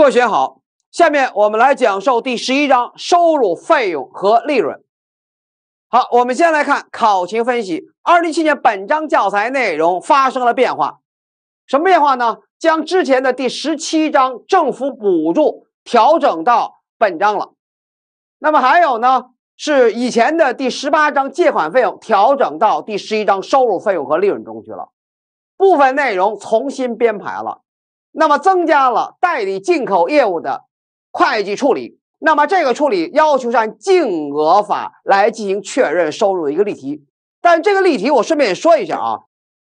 各位学好，下面我们来讲授第十一章收入、费用和利润。好，我们先来看考情分析。二零一七年本章教材内容发生了变化，什么变化呢？将之前的第十七章政府补助调整到本章了。那么还有呢，是以前的第十八章借款费用调整到第十一章收入、费用和利润中去了，部分内容重新编排了。那么增加了代理进口业务的会计处理，那么这个处理要求是按净额法来进行确认收入的一个例题。但这个例题我顺便也说一下啊，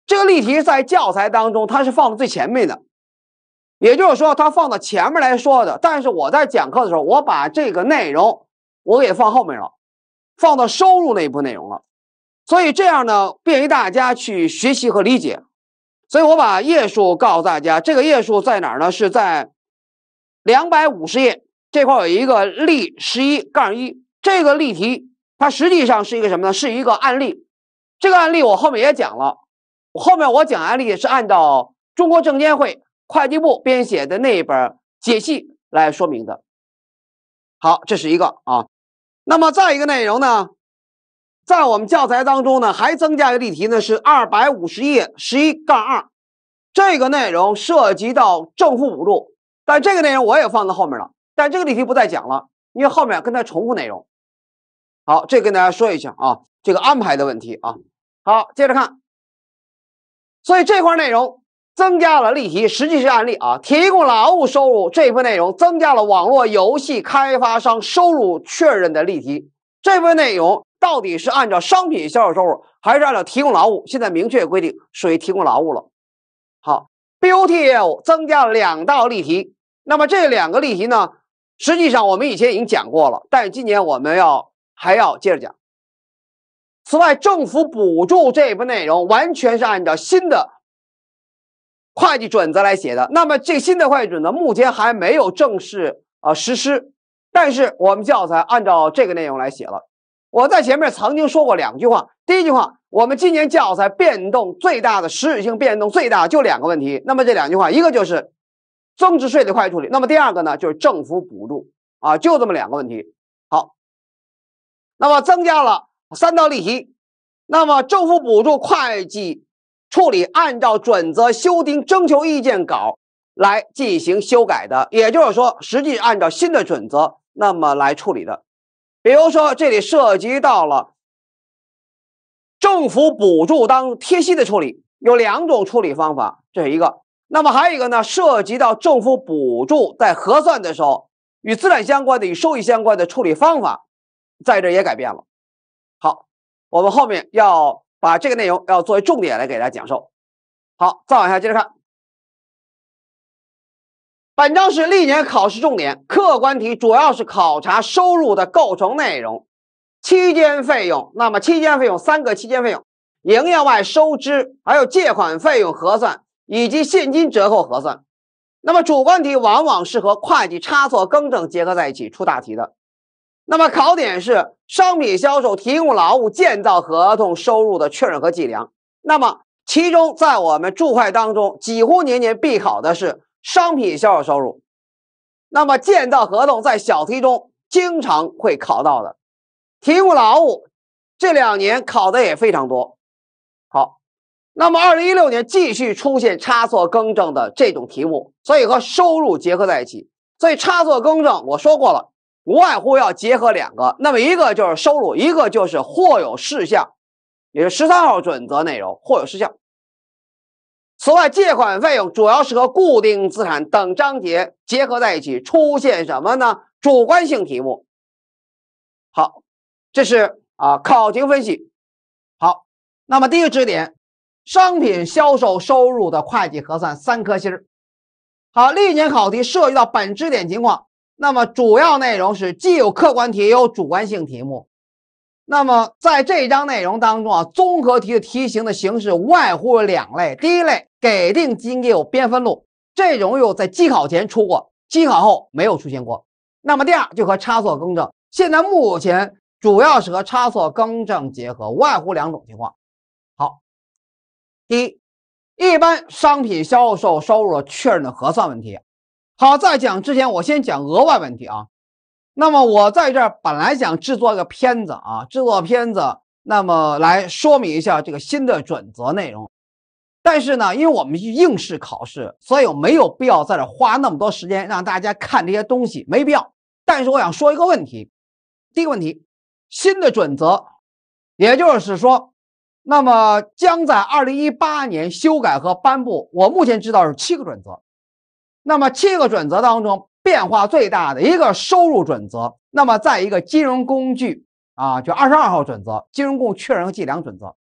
这个例题在教材当中它是放在最前面的，也就是说它放到前面来说的。但是我在讲课的时候，我把这个内容我给放后面了，放到收入那一部分内容了，所以这样呢便于大家去学习和理解。所以我把页数告诉大家，这个页数在哪儿呢？是在两百五十页这块有一个例十一杠一，这个例题它实际上是一个什么呢？是一个案例。这个案例我后面也讲了，后面我讲案例是按照中国证监会会计部编写的那本解析来说明的。好，这是一个啊。那么再一个内容呢？在我们教材当中呢，还增加一个例题呢，是二百五十页十一杠二，这个内容涉及到正负补助，但这个内容我也放在后面了，但这个例题不再讲了，因为后面跟它重复内容。好，这跟大家说一下啊，这个安排的问题啊。好，接着看，所以这块内容增加了例题，实际是案例啊，提供劳务收入这部分内容增加了网络游戏开发商收入确认的例题，这部分内容。到底是按照商品销售收入，还是按照提供劳务？现在明确规定属于提供劳务了。好，BOT 业务增加了两道例题。那么这两个例题呢，实际上我们以前已经讲过了，但是今年我们要还要接着讲。此外，政府补助这部分内容完全是按照新的会计准则来写的。那么这新的会计准则目前还没有正式啊实施，但是我们教材按照这个内容来写了。我在前面曾经说过两句话。第一句话，我们今年教材变动最大的实质性变动最大就两个问题。那么这两句话，一个就是增值税的会计处理，那么第二个呢就是政府补助啊，就这么两个问题。好，那么增加了三道例题。那么政府补助会计处理按照准则修订征求意见稿来进行修改的，也就是说，实际按照新的准则那么来处理的。比如说，这里涉及到了政府补助当贴息的处理，有两种处理方法，这是一个。那么还有一个呢，涉及到政府补助在核算的时候，与资产相关的、与收益相关的处理方法，在这也改变了。好，我们后面要把这个内容要作为重点来给大家讲授。好，再往下接着看。本章是历年考试重点，客观题主要是考察收入的构成内容、期间费用。那么期间费用三个期间费用：营业外收支，还有借款费用核算以及现金折扣核算。那么主观题往往是和会计差错更正结合在一起出大题的。那么考点是商品销售、提供劳务、建造合同收入的确认和计量。那么其中在我们注会当中，几乎年年必考的是。商品销售收入，那么建造合同在小题中经常会考到的，提供劳务这两年考的也非常多。好，那么二零一六年继续出现差错更正的这种题目，所以和收入结合在一起。所以差错更正我说过了，无外乎要结合两个，那么一个就是收入，一个就是或有事项，也是十三号准则内容，或有事项。此外，借款费用主要是和固定资产等章节结合在一起，出现什么呢？主观性题目。好，这是啊考情分析。好，那么第一个知识点，商品销售收入的会计核算三颗星。好，历年考题涉及到本知识点情况，那么主要内容是既有客观题，也有主观性题目。那么在这章内容当中啊，综合题的题型的形式外乎两类，第一类。给定金业务编分录，这种又在机考前出过，机考后没有出现过。那么第二就和差错更正，现在目前主要是和差错更正结合，外乎两种情况。好，第一，一般商品销售收入确认的核算问题。好，在讲之前，我先讲额外问题啊。那么我在这儿本来想制作一个片子啊，制作片子，那么来说明一下这个新的准则内容。但是呢，因为我们是应试考试，所以我没有必要在这花那么多时间让大家看这些东西，没必要。但是我想说一个问题，第一个问题，新的准则，也就是说，那么将在二零一八年修改和颁布。我目前知道是七个准则，那么七个准则当中。变化最大的一个收入准则，那么再一个金融工具啊，就二十二号准则，金融工确认和计量准则，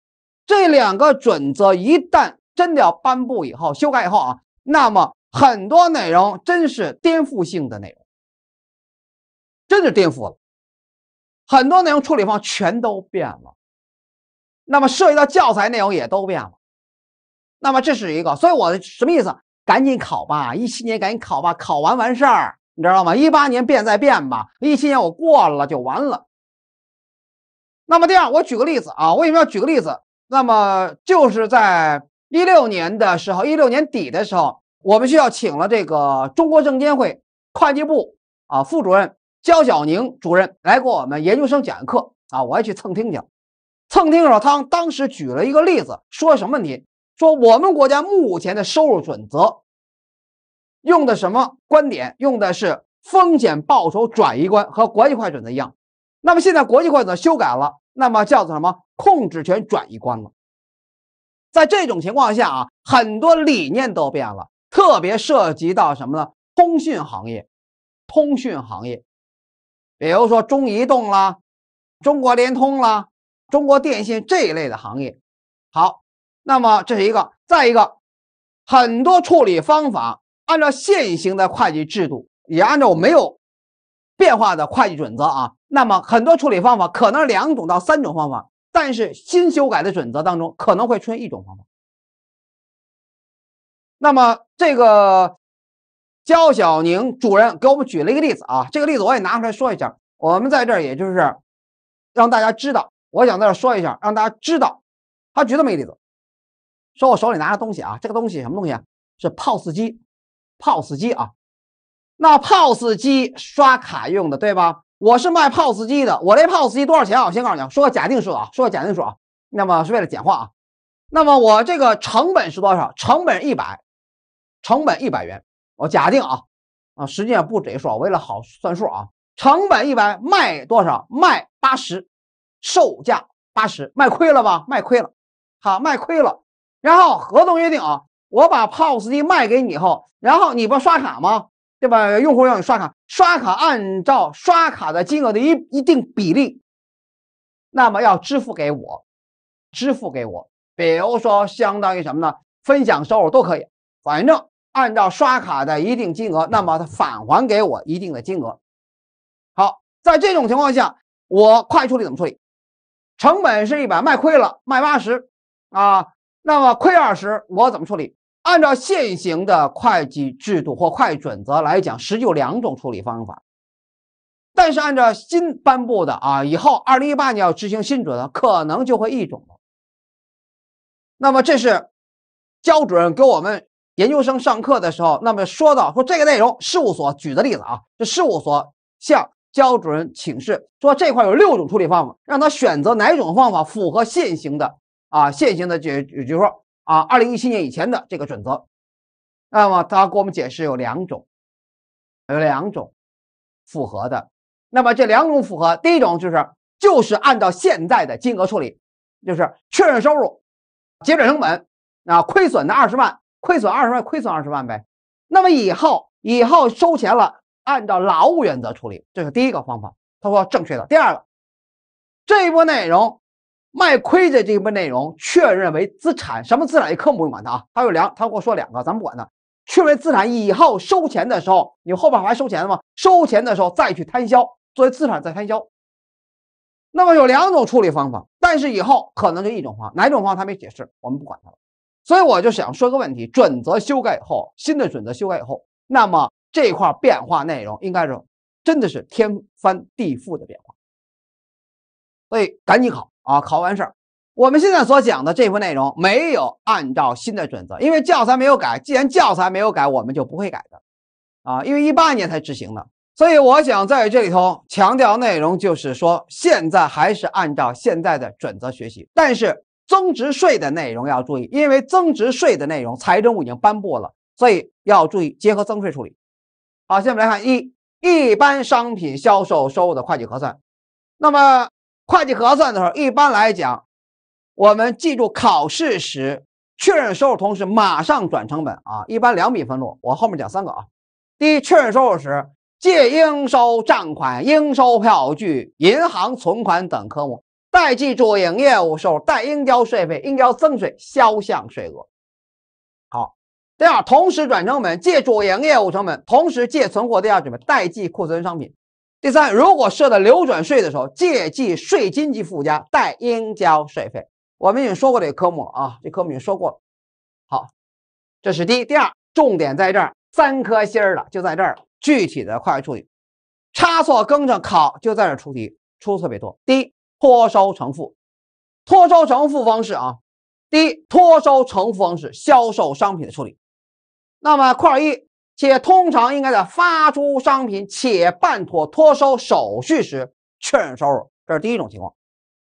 这两个准则一旦真的要颁布以后，修改以后啊，那么很多内容真是颠覆性的内容，真是颠覆了，很多内容处理方全都变了，那么涉及到教材内容也都变了，那么这是一个，所以我什么意思？赶紧考吧，一七年赶紧考吧，考完完事儿，你知道吗？一八年变再变吧，一七年我过了就完了。那么第二，我举个例子啊，为什么要举个例子？那么就是在一六年的时候，一六年底的时候，我们学校请了这个中国证监会会计部啊副主任焦晓宁主任来给我们研究生讲课啊，我还去蹭听去。蹭听的时候，他当时举了一个例子，说什么问题？说我们国家目前的收入准则用的什么观点？用的是风险报酬转移观，和国际会计准则一样。那么现在国际会计准则修改了，那么叫做什么控制权转移观了。在这种情况下啊，很多理念都变了，特别涉及到什么呢？通讯行业，通讯行业，比如说中移动啦、中国联通啦、中国电信这一类的行业。好。那么这是一个，再一个，很多处理方法按照现行的会计制度，也按照没有变化的会计准则啊。那么很多处理方法可能两种到三种方法，但是新修改的准则当中可能会出现一种方法。那么这个焦晓宁主任给我们举了一个例子啊，这个例子我也拿出来说一下。我们在这儿也就是让大家知道，我想在这儿说一下，让大家知道他举这么一个例子。说我手里拿着东西啊，这个东西什么东西啊？是 POS 机，POS 机啊。那 POS 机刷卡用的，对吧？我是卖 POS 机的，我这 POS 机多少钱啊？我先告诉你，说个假定数啊，说个假定数啊。那么是为了简化啊。那么我这个成本是多少？成本一百，成本一百元。我假定啊啊，实际上不止一数，为了好算数啊。成本一百，卖多少？卖八十，售价八十，卖亏了吧？卖亏了，好，卖亏了。然后合同约定啊，我把 POS 机卖给你后，然后你不刷卡吗？对吧？用户要你刷卡，刷卡按照刷卡的金额的一一定比例，那么要支付给我，支付给我。比如说相当于什么呢？分享收入都可以，反正按照刷卡的一定金额，那么他返还给我一定的金额。好，在这种情况下，我快处理怎么处理？成本是一百，卖亏了，卖八十啊。那么亏二十，我怎么处理？按照现行的会计制度或会计准则来讲，实际有两种处理方法。但是按照新颁布的啊，以后二零一八年要执行新准则，可能就会一种了。那么这是焦主任给我们研究生上课的时候，那么说到说这个内容，事务所举的例子啊，这事务所向焦主任请示说这块有六种处理方法，让他选择哪种方法符合现行的。啊，现行的就也就是说啊，二零一七年以前的这个准则，那么他给我们解释有两种，有两种符合的。那么这两种符合，第一种就是就是按照现在的金额处理，就是确认收入，结转成本啊，亏损的二十万，亏损二十万，亏损二十万呗。那么以后以后收钱了，按照劳务原则处理，这是第一个方法，他说正确的。第二个，这一波内容。卖亏的这一部分内容确认为资产，什么资产？一科目不用管它啊。他有两，他给我说两个，咱不管它。确认资产以后收钱的时候，你后边还收钱的吗？收钱的时候再去摊销，作为资产再摊销。那么有两种处理方法，但是以后可能就一种方，哪种方法他没解释，我们不管它了。所以我就想说个问题：准则修改以后，新的准则修改以后，那么这块变化内容应该是真的是天翻地覆的变化。所以赶紧考。啊，考完事儿，我们现在所讲的这部分内容没有按照新的准则，因为教材没有改。既然教材没有改，我们就不会改的。啊，因为一八年才执行的，所以我想在这里头强调内容就是说，现在还是按照现在的准则学习，但是增值税的内容要注意，因为增值税的内容财政部已经颁布了，所以要注意结合增税处理。好，下面来看一一般商品销售收入的会计核算。那么会计核算的时候，一般来讲，我们记住考试时确认收入同时马上转成本啊，一般两笔分录。我后面讲三个啊。第一，确认收入时借应收账款、应收票据、银行存款等科目代记主营业务收入，代应交税费、应交增税销项税额。好。第二，同时转成本，借主营业务成本，同时借存货第二准备，代记库存商品。第三，如果设的流转税的时候，借记税金及附加，代应交税费。我们已经说过这个科目了啊，这科目已经说过了。好，这是第一。第二，重点在这儿，三颗星儿的就在这儿，具体的会计处理，差错更正考就在这出题，出特别多。第一，托收承付，托收承付方式啊，第一，托收承付方式，销售商品的处理。那么块一，且通常应该在发出商品且办妥托收手续时确认收入，这是第一种情况。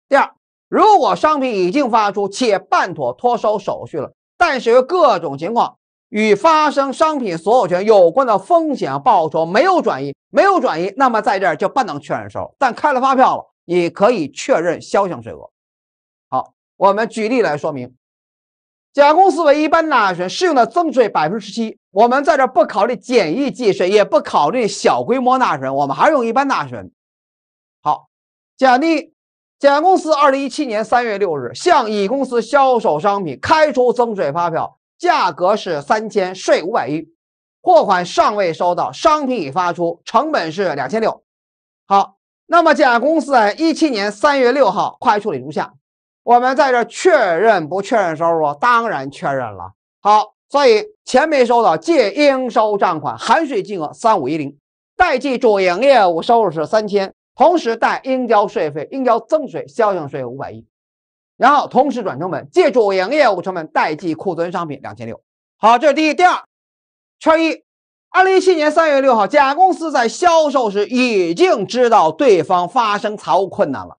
第二，如果商品已经发出且办妥托收手续了，但是各种情况与发生商品所有权有关的风险报酬没有转移，没有转移，那么在这儿就不能确认收入，但开了发票了，你可以确认销项税额。好，我们举例来说明。甲公司为一般纳税人，适用的增值税百分之十七。我们在这不考虑简易计税，也不考虑小规模纳税人，我们还是用一般纳税人。好，甲第甲公司二零一七年三月六日向乙公司销售商品，开出增值税发票，价格是三千，税五百一，货款尚未收到，商品已发出，成本是两千六。好，那么甲公司在一七年三月六号会计处理如下。我们在这确认不确认收入？当然确认了。好，所以钱没收到，借应收账款含税金额三五一零，代记主营业务收入是三千，同时代应交税费、应交增税、销项税五百一，然后同时转成本，借主营业务成本代记库存商品两千六。好，这是第一。第二，圈一，二零一七年三月六号，甲公司在销售时已经知道对方发生财务困难了。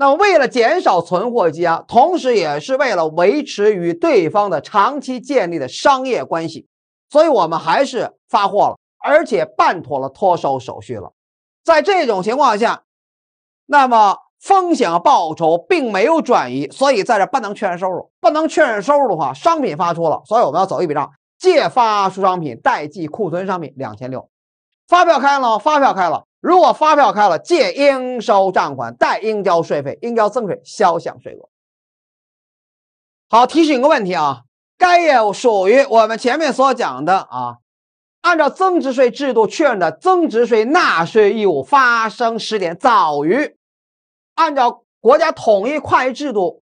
那，为了减少存货积压，同时也是为了维持与对方的长期建立的商业关系，所以我们还是发货了，而且办妥了托收手续了。在这种情况下，那么风险报酬并没有转移，所以在这不能确认收入。不能确认收入的话，商品发出了，所以我们要走一笔账，借发出商品代记库存商品两千六，发票开了，发票开了。如果发票开了，借应收账款，贷应交税费，应交增税，销项税额。好，提醒一个问题啊，该业务属于我们前面所讲的啊，按照增值税制度确认的增值税纳税义务发生时点早于按照国家统一会计制度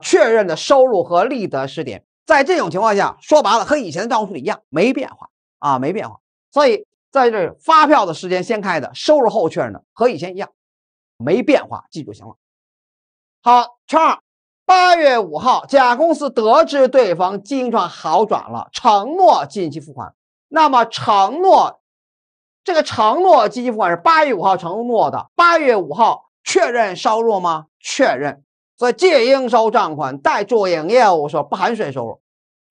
确认的收入和利得时点。在这种情况下，说白了和以前的账务处理一样，没变化啊，没变化。所以。在这发票的时间先开的，收入后确认的，和以前一样，没变化，记住行了。好，圈二，八月五号，甲公司得知对方经营状况好转了，承诺近期付款。那么承诺这个承诺积极付款是八月五号承诺的，八月五号确认收入吗？确认。所以借应收账款代主营业务时候不含税收入。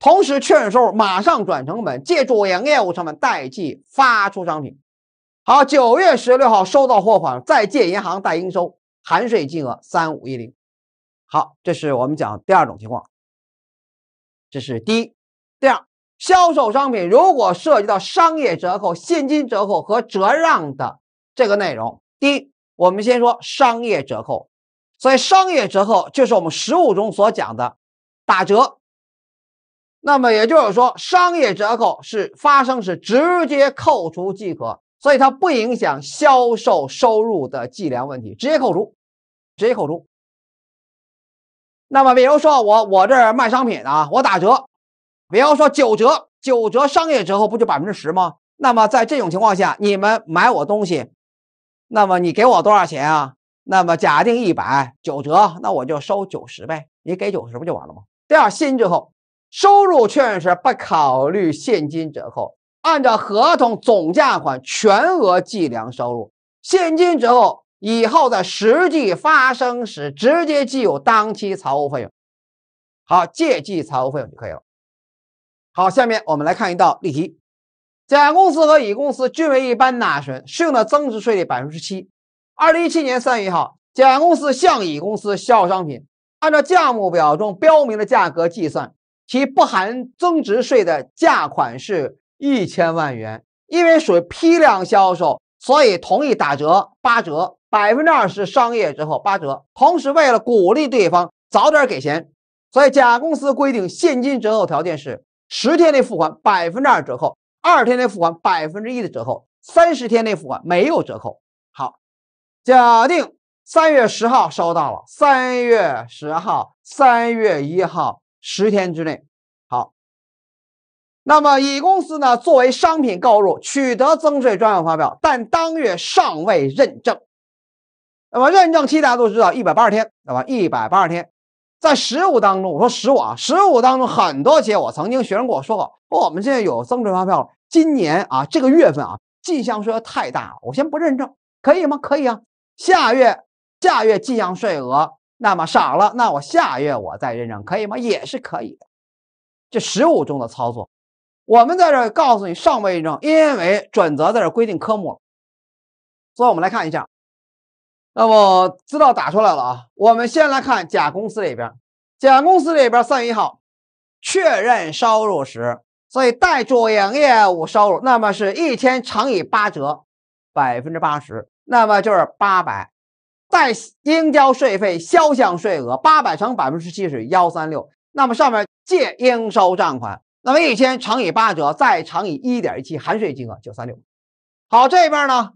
同时确认收入，马上转成本，借主营业务成本代记发出商品。好，九月十六号收到货款，再借银行代应收，含税金额三五一零。好，这是我们讲第二种情况。这是第一。第二，销售商品如果涉及到商业折扣、现金折扣和折让的这个内容，第一，我们先说商业折扣。所以，商业折扣就是我们实务中所讲的打折。那么也就是说，商业折扣是发生时直接扣除即可，所以它不影响销售收入的计量问题，直接扣除，直接扣除。那么比如说我我这儿卖商品啊，我打折，比方说九折，九折商业折扣不就百分之十吗？那么在这种情况下，你们买我东西，那么你给我多少钱啊？那么假定一百九折，那我就收九十呗，你给九十不就完了吗？第二，新折扣。收入确认时不考虑现金折扣，按照合同总价款全额计量收入，现金折扣以后在实际发生时直接计入当期财务费用。好，借记财务费用就可以了。好，下面我们来看一道例题：甲公司和乙公司均为一般纳税人，适用的增值税率百分之七。二零一七年三月一号，甲公司向乙公司销售商品，按照价目表中标明的价格计算，其不含增值税的价款是。一千万元，因为属于批量销售，所以同意打折八折，百分之二十商业折扣八折。同时，为了鼓励对方早点给钱，所以甲公司规定现金折扣条件是十天内付款百分之二折扣，二天内付款百分之一的折扣，三十天内付款没有折扣。好，假定三月十号收到了，三月十号、三月一号十天之内。好那么乙公司呢，作为商品购入，取得增税专用发票，但当月尚未认证。那么认证期大家都知道，一百八十天，对吧？一百八十天，在实务当中，我说实务啊，实务当中很多企业，我曾经学生跟我说过，我们现在有增税发票了，今年啊这个月份啊进项税额太大了，我先不认证，可以吗？可以啊。下月下月进项税额那么少了，那我下月我再认证，可以吗？也是可以的。这实务中的操作。我们在这告诉你尚未认证，因为准则在这规定科目了，所以我们来看一下。那么资料打出来了啊，我们先来看甲公司这边，甲公司这边三月一号确认收入时，所以带主营业务收入，那么是一千乘以八折，百分之八十，那么就是八百，带应交税费销项税额八百乘百分之七是幺三六，那么上面借应收账款。那么一千乘以八折，再乘以一点一七，含税金额九三六。好，这边呢，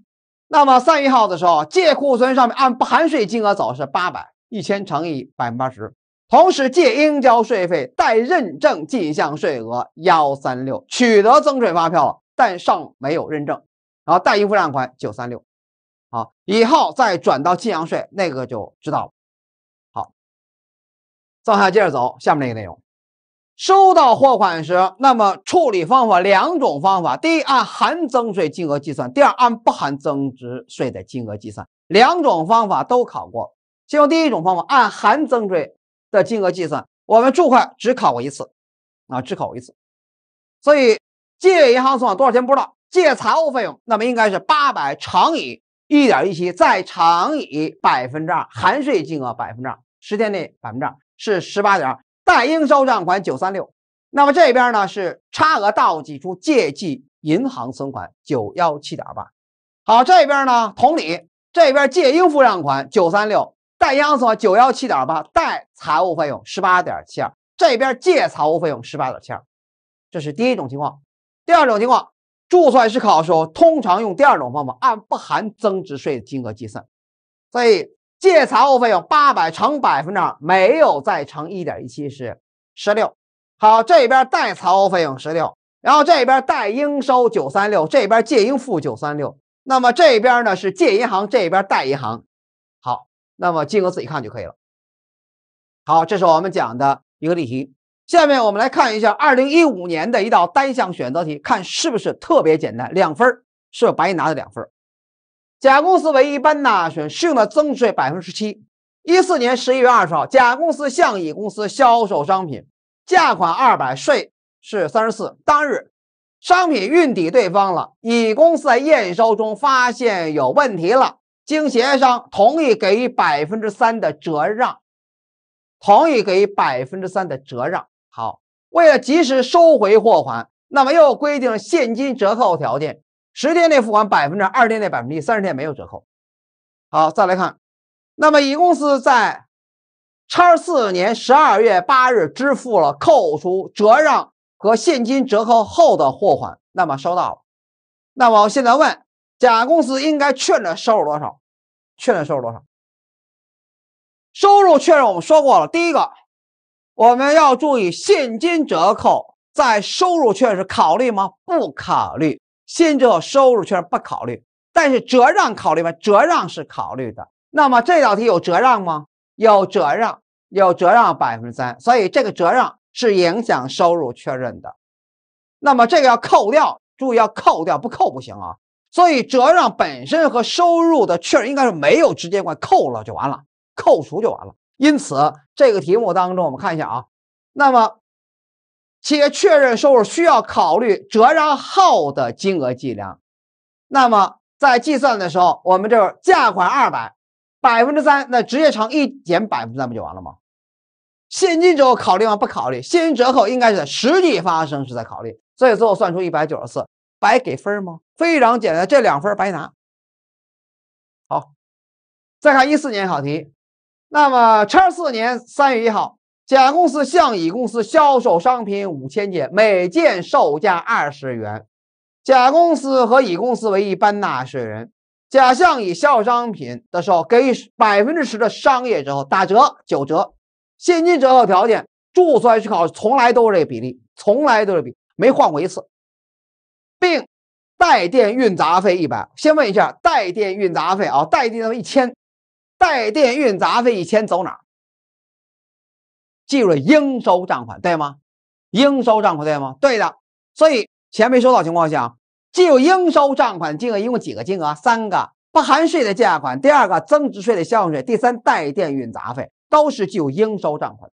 那么三月一号的时候，借库存上面按不含税金额走是八百，一千乘以百分之八十，同时借应交税费待认证进项税额幺三六，取得增税发票了，但尚没有认证，然后待应付账款九三六。好，以后再转到进项税那个就知道了。好，再往下接着走，下面那个内容。收到货款时，那么处理方法两种方法：第一，按含增税金额计算；第二，按不含增值税的金额计算。两种方法都考过。先用第一种方法，按含增税的金额计算。我们注会只考过一次，啊，只考过一次。所以借银行存款多少钱不知道，借财务费用，那么应该是八百乘以一点一七，再乘以百分之二，含税金额百分之二，十天内百分之二是十八点二。待应收账款九三六，那么这边呢是差额倒计出借记银行存款九幺七点八。好，这边呢同理，这边借应付账款九三六，贷银行存款九幺七点八，贷财务费用十八点七二，这边借财务费用十八点七二，这是第一种情况。第二种情况，注算师考的时候通常用第二种方法，按不含增值税的金额计算，所以。借财务费用八百乘百分之二，没有再乘一点一七是十六。好，这边贷财务费用十六，然后这边贷应收九三六，这边借应付九三六。那么这边呢是借银行，这边贷银行。好，那么金额自己看就可以了。好，这是我们讲的一个例题。下面我们来看一下二零一五年的一道单项选择题，看是不是特别简单，两分是不是白拿的两分甲公司为一般纳税人，适用的增值税百分之十七。一四年十一月二十号，甲公司向乙公司销售商品，价款二百，税是三十四。当日，商品运抵对方了，乙公司在验收中发现有问题了，经协商同意给予百分之三的折让，同意给予百分之三的折让。好，为了及时收回货款，那么又规定现金折扣条件。十天内付款百分之二，天内百分之一，三十天没有折扣。好，再来看，那么乙公司在叉四年十二月八日支付了扣除折让和现金折扣后的货款，那么收到了。那么我现在问，甲公司应该确认收入多少？确认收入多少？收入确认我们说过了，第一个我们要注意现金折扣在收入确认是考虑吗？不考虑。薪后收入确认不考虑，但是折让考虑吗？折让是考虑的。那么这道题有折让吗？有折让，有折让百分之三，所以这个折让是影响收入确认的。那么这个要扣掉，注意要扣掉，不扣不行啊。所以折让本身和收入的确认应该是没有直接关，扣了就完了，扣除就完了。因此这个题目当中，我们看一下啊，那么企业确认收入需要考虑折让后的金额计量。那么在计算的时候，我们这价款二百，百分之三，那直接乘一减百分之三不就完了吗？现金折扣考虑吗？不考虑。现金折扣应该是在实际发生时再考虑。所以最后算出一百九十四，白给分吗？非常简单，这两分白拿。好，再看一四年考题。那么，叉四年三月一号，甲公司向乙公司销售商品五千件，每件售价二十元。甲公司和乙公司为一般纳税人。甲向乙销售商品的时候，给百分之十的商业折扣，打折九折。现金折扣条件，注出来去考，从来都是这个比例，从来都是比，没换过一次，并。带电运杂费一百，先问一下带电运杂费啊，带电费一千，带电运杂费一千走哪儿？记住应收账款对吗？应收账款对吗？对的。所以钱没收到情况下，记住应收账款金额一共几个金额？三个，不含税的价款，第二个增值税的销项税，第三带电运杂费都是记入应收账款。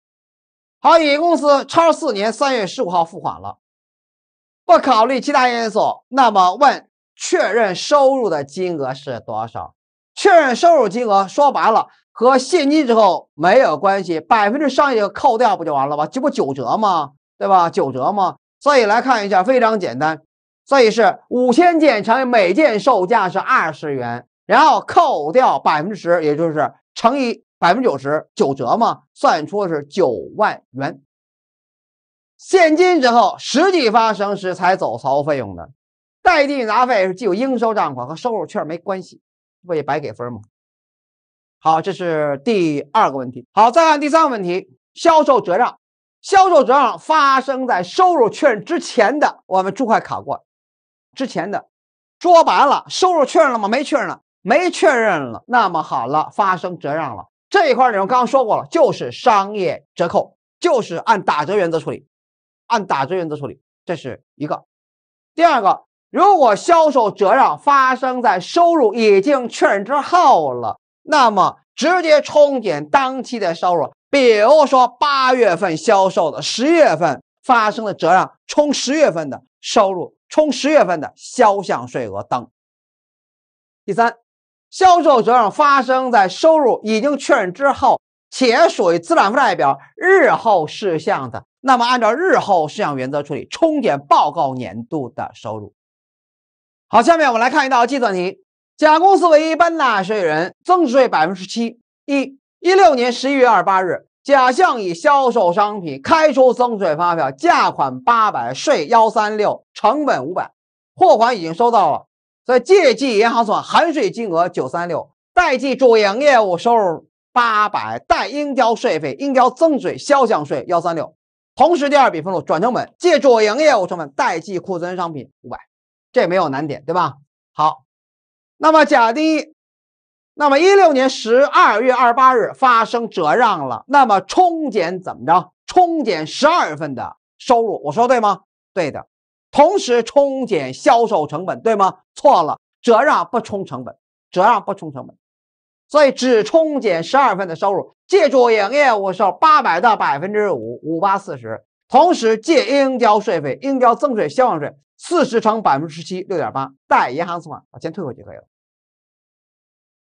好，乙公司超四年三月十五号付款了。不考虑其他因素，那么问确认收入的金额是多少？确认收入金额说白了和现金之后没有关系，百分之商业扣掉不就完了吗？这不九折吗？对吧？九折吗？所以来看一下，非常简单。所以是五千件乘以每件售价是二十元，然后扣掉百分之十，也就是乘以百分之九十，九折嘛，算出是九万元。现金之后，实际发生时才走财务费用的，代订杂费是既有应收账款和收入确实没关系，不也白给分吗？好，这是第二个问题。好，再看第三个问题：销售折让。销售折让发生在收入确认之前的，我们注会考过。之前的，说白了，收入确认了吗？没确认了，没确认了。那么好了，发生折让了，这一块内容刚刚说过了，就是商业折扣，就是按打折原则处理。按打折原则处理，这是一个。第二个，如果销售折让发生在收入已经确认之后了，那么直接冲减当期的收入。比如说八月份销售的，十月份发生的折让，冲十月份的收入，冲十月份的销项税额等。第三，销售折让发生在收入已经确认之后，且属于资产负债表日后事项的。那么，按照日后事项原则处理，冲减报告年度的收入。好，下面我们来看一道计算题：甲公司为一般纳税人，增值税百分之七。一一六年十一月二十八日，甲向乙销售商品，开出增值税发票，价款八百，税幺三六，成本五百，货款已经收到了，所以借记银行算含税金额九三六，代记主营业务收入八百，代应交税费，应交增值税销项税幺三六。同时，第二笔分录转成本，借主营业务成本代记库存商品五百，这没有难点，对吧？好，那么甲第，那么一六年十二月二十八日发生折让了，那么冲减怎么着？冲减十二月份的收入，我说对吗？对的。同时冲减销售成本，对吗？错了，折让不冲成本，折让不冲成本。所以只冲减十二份的收入，借主营业务收八百到百分之五，五八四十。同时借应交税费，应交增税销项税四十乘百分之十七，六点八，贷银行存款把钱退回就可以了。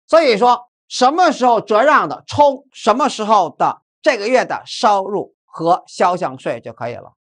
所以说什么时候折让的，冲什么时候的这个月的收入和销项税就可以了。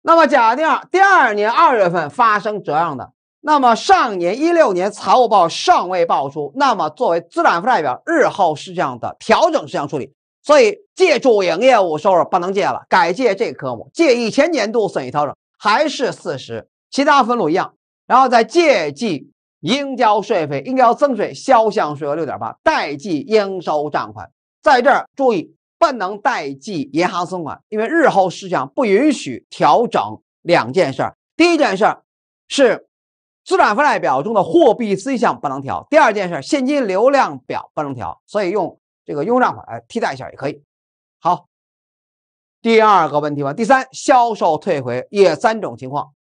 那么假定第二年二月份发生折让的。那么上年一六年财务报尚未报出，那么作为资产负债表日后事项的调整事项处理，所以借主营业务收入不能借了，改借这个科目，借以前年度损益调整还是四十，其他分录一样，然后再借记应交税费，应交增税销项税额六点八，代记应收账款，在这儿注意不能代记银行存款，因为日后事项不允许调整两件事儿，第一件事儿是。资产负债表中的货币 C 项不能调。第二件事，现金流量表不能调，所以用这个用账款来替代一下也可以。好，第二个问题吧。第三，销售退回也三种情况。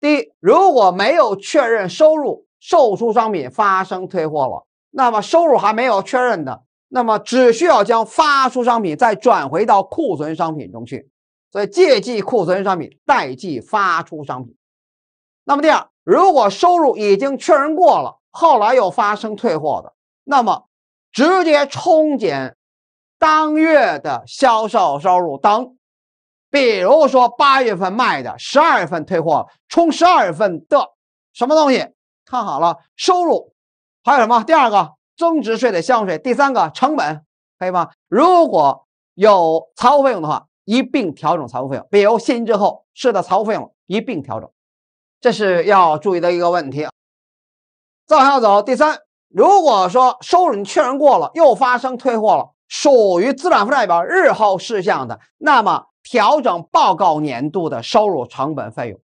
第一，如果没有确认收入，售出商品发生退货了，那么收入还没有确认的，那么只需要将发出商品再转回到库存商品中去，所以借记库存商品，代记发出商品。那么第二，如果收入已经确认过了，后来又发生退货的，那么直接冲减当月的销售收入等。比如说八月份卖的，十二月份退货，冲十二月份的什么东西？看好了，收入还有什么？第二个增值税的项税，第三个成本，可以吗？如果有财务费用的话，一并调整财务费用。比如现金折后是的财务费用一并调整，这是要注意的一个问题。再往下走，第三，如果说收入你确认过了，又发生退货了，属于资产负债表日后事项的，那么。调整报告年度的收入成本费用。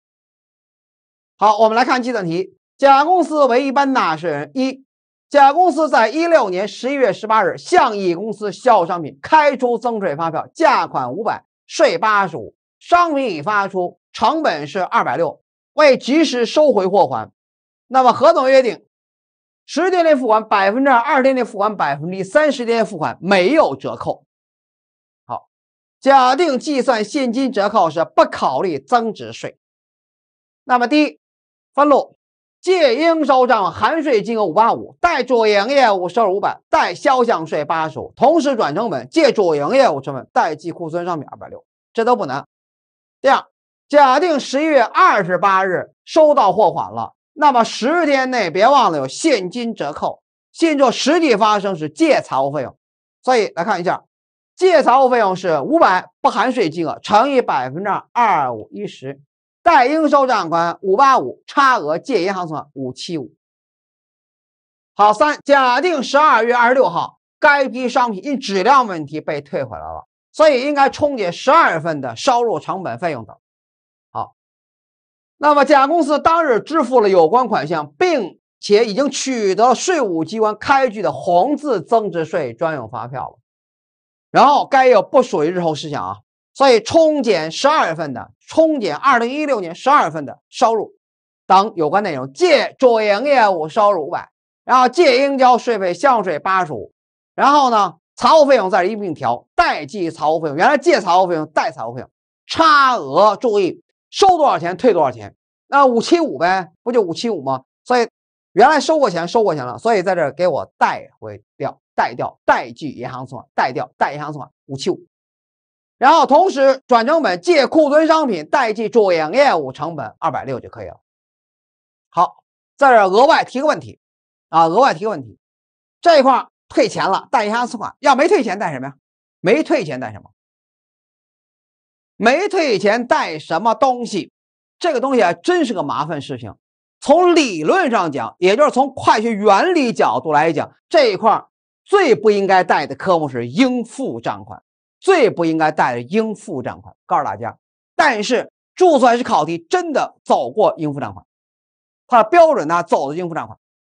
好，我们来看计算题。甲公司为一般纳税人。一，甲公司在一六年十一月十八日向乙公司销售商品，开出增税发票，价款五百，税八十五，商品已发出，成本是二百六，未及时收回货款。那么合同约定，十天内付款百分之二，十天内付款百分之一，三十天付款没有折扣。假定计算现金折扣时不考虑增值税，那么第一分录借应收账含税金额五八五，贷主营业务收入五百，贷销项税八十五，同时转成本借主营业务成本，贷记库存商品二百六，这都不难。第二，假定十一月二十八日收到货款了，那么十天内别忘了有现金折扣，现做实际发生是借财务费用，所以来看一下。借财务费用是五百不含税金额乘以百分之二五一十，贷应收账款五八五，差额借银行存款五七五。好，三假定十二月二十六号该批商品因质量问题被退回来了，所以应该冲减十二月份的收入成本费用等。好，那么甲公司当日支付了有关款项，并且已经取得税务机关开具的红字增值税专用发票了。然后该有不属于日后事项啊，所以冲减十二月份的，冲减二零一六年十二月份的收入等有关内容。借主营业务收入五百，然后借应交税费项税八十五，然后呢，财务费用再一并调，代记财务费用。原来借财务费用，代财务费用，差额注意收多少钱退多少钱，那五七五呗，不就五七五吗？所以原来收过钱收过钱了，所以在这给我带回掉。贷掉代记银行存款，贷掉贷银行存款五七五，然后同时转成本借库存商品代记主营业务成本二百六就可以了。好，在这额外提个问题啊，额外提个问题，这一块退钱了，贷银行存款，要没退钱贷什么呀？没退钱贷什么？没退钱贷什么东西？这个东西啊，真是个麻烦事情。从理论上讲，也就是从会计原理角度来讲，这一块。最不应该带的科目是应付账款，最不应该带的应付账款，告诉大家。但是注册会计考题真的走过应付账款，它的标准呢走的应付账款，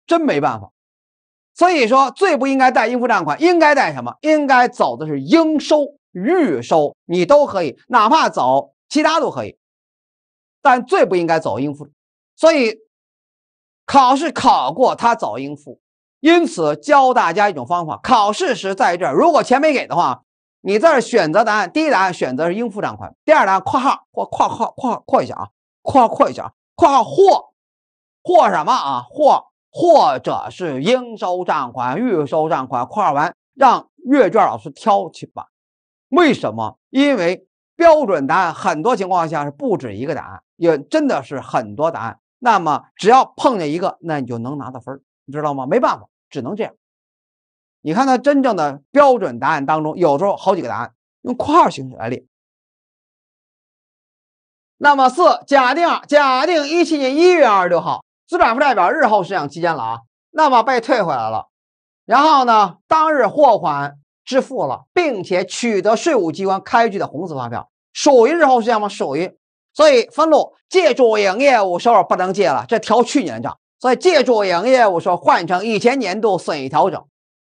真没办法。所以说最不应该带应付账款，应该带什么？应该走的是应收、预收，你都可以，哪怕走其他都可以，但最不应该走应付。所以考试考过，他走应付。因此，教大家一种方法：考试时在这儿，如果钱没给的话，你在这选择答案。第一答案选择是应付账款，第二答案括号或括号括号括一下啊，括号括一下，括号或或什么啊？或或者是应收账款、预收账款。括号完，让阅卷老师挑去吧。为什么？因为标准答案很多情况下是不止一个答案，也真的是很多答案。那么只要碰见一个，那你就能拿到分儿你知道吗？没办法。只能这样。你看它真正的标准答案当中，有时候好几个答案用括号形式来列。那么四，假定假定一七年一月二十六号资产负债表日后事项期间了啊，那么被退回来了。然后呢，当日货款支付了，并且取得税务机关开具的红字发票，属于日后事项吗？属于。所以分录借主营业务收入不能借了，这调去年账。所以借主营业务说换成以前年度损益调整，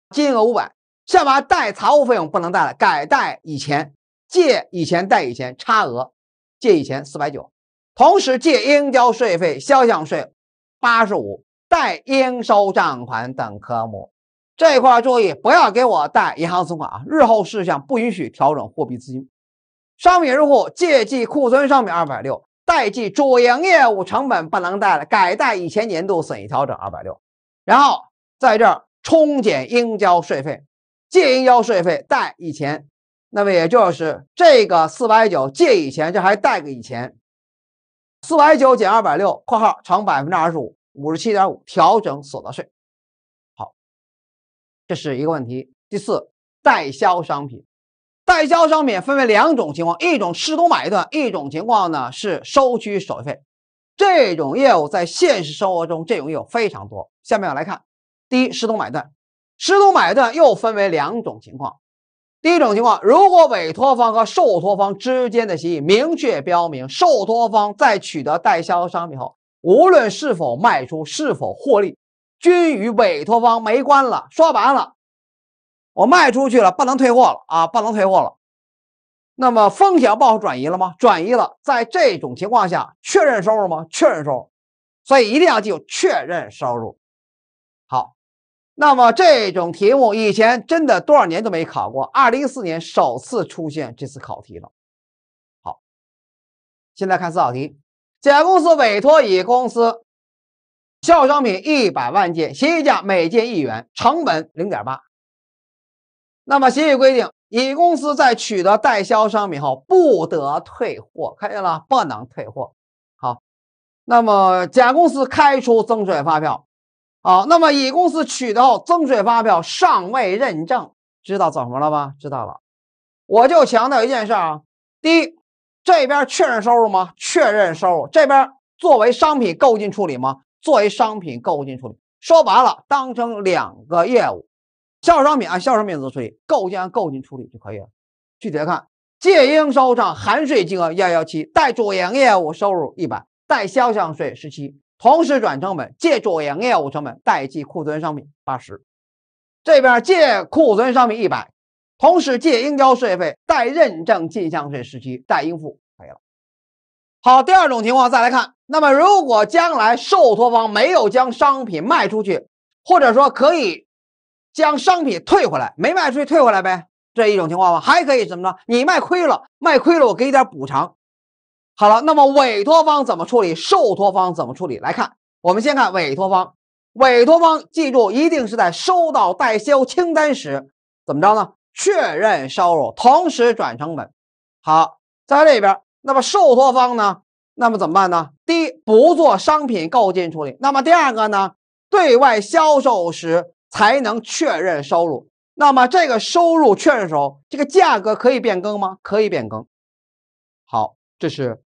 金额五百，下把贷财务费用不能贷了，改贷以前借以前贷以前差额借以前四百九，同时借应交税费、销项税八十五，贷应收账款等科目。这一块注意，不要给我贷银行存款啊！日后事项不允许调整货币资金。商品入户借记库存商品二百六，贷记主营业务成本不能贷了，改贷以前年度损益调整二百六。然后在这儿冲减应交税费，借应交税费贷以前，那么也就是这个四百九借以前，这还贷个以前，四百九减二百六（括号乘百分之二十五，五十七点五）调整所得税。好，这是一个问题。第四，代销商品。代销商品分为两种情况，一种视图买断，一种情况呢是收取手续费。这种业务在现实生活中，这种业务非常多。下面我来看，第一，视图买断。视图买断又分为两种情况。第一种情况，如果委托方和受托方之间的协议明确标明，受托方在取得代销商品后，无论是否卖出、是否获利，均与委托方没关了。说白了。我卖出去了，不能退货了啊，不能退货了。那么风险报转移了吗？转移了。在这种情况下，确认收入吗？确认收入。所以一定要记住确认收入。好，那么这种题目以前真的多少年都没考过，二零一四年首次出现这次考题了。好，现在看四道题：甲公司委托乙公司销售商品一百万件，协议价每件一元，成本零点八。那么协议规定，乙公司在取得代销商品后不得退货，看见了？不能退货。好，那么甲公司开出增税发票，好，那么乙公司取得后增税发票尚未认证，知道怎么了吗？知道了。我就强调一件事啊，第一，这边确认收入吗？确认收入。这边作为商品购进处理吗？作为商品购进处理。说白了，当成两个业务。销售商品按销售商品处理，购进按购进处理就可以了。具体来看，借应收账含税金额幺幺七，贷主营业务收入一百，贷销项税十七，同时转成本，借主营业务成本代记库存商品八十。这边借库存商品一百，同时借应交税费，贷认证进项税十七，贷应付可以了。好，第二种情况再来看，那么如果将来受托方没有将商品卖出去，或者说可以。将商品退回来，没卖出去退回来呗，这一种情况吗？还可以怎么着？你卖亏了，卖亏了，我给你点补偿。好了，那么委托方怎么处理？受托方怎么处理？来看，我们先看委托方。委托方记住，一定是在收到代销清单时怎么着呢？确认收入，同时转成本。好，在这边，那么受托方呢？那么怎么办呢？第一，不做商品购进处理。那么第二个呢？对外销售时。才能确认收入。那么这个收入确认时候，这个价格可以变更吗？可以变更。好，这是